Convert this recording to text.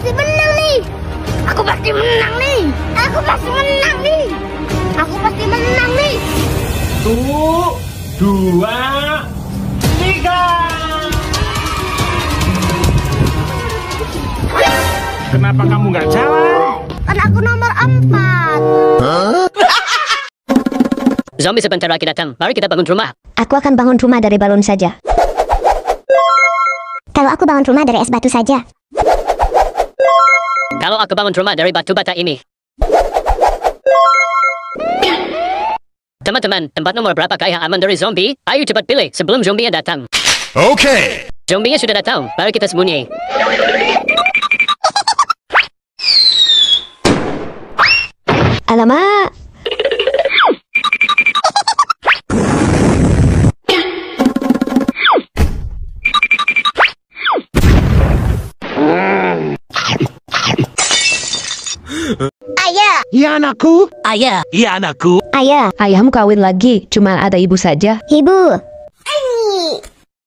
pasti menang nih. Aku pasti menang nih. Aku pasti menang nih. Aku pasti menang nih. Satu, dua, tiga. Kenapa kamu nggak jawab? Kan aku nomor empat. Zombie sebentar lagi datang. Mari kita bangun rumah. Aku akan bangun rumah dari balon saja. Kalau aku bangun rumah dari es batu saja. Kalau aku bangun rumah dari batu bata ini. Teman-teman, tempat nomor berapakah yang aman dari zombie? Ayo cepat pilih sebelum zombinya datang. Okay. Zombinya sudah datang. Mari kita sembunyi. Alamak, Ayah, Iya anakku. Ayah. Iya anakku. ayah, ayahmu kawin lagi, cuma ada ibu saja. ibu,